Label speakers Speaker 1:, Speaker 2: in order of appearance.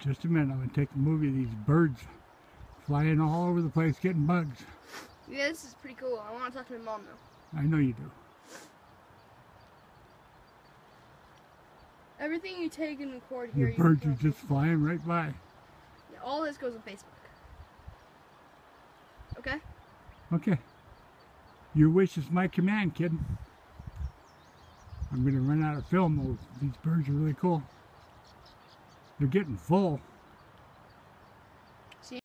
Speaker 1: Just a minute, I'm going to take a movie of these birds flying all over the place getting bugs.
Speaker 2: Yeah, this is pretty cool. I want to talk to my mom though.
Speaker 1: I know you do.
Speaker 2: Everything you take and record here,
Speaker 1: The birds are just flying right by.
Speaker 2: Yeah, all this goes on Facebook. Okay?
Speaker 1: Okay. Your wish is my command, kid. I'm going to run out of film. These birds are really cool. They're getting full.